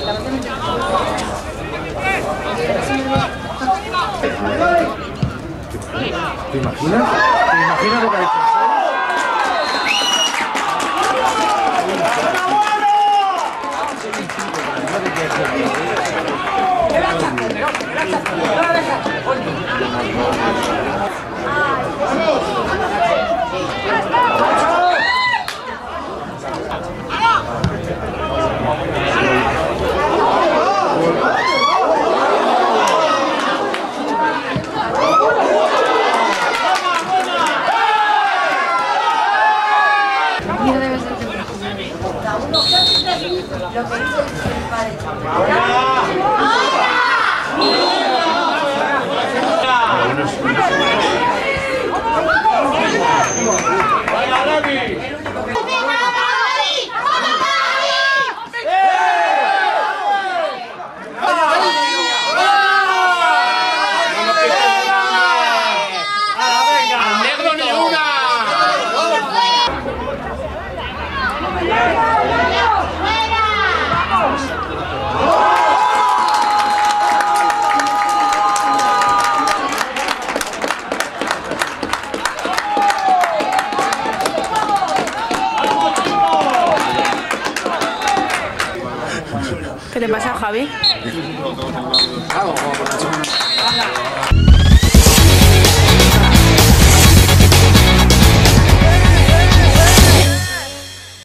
¿Te imaginas? ¿Te imaginas lo que ha hecho? 이렇게 해서 출발해 줍니다. 오늘 ¿Qué te pasa, Javi?